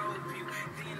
through you.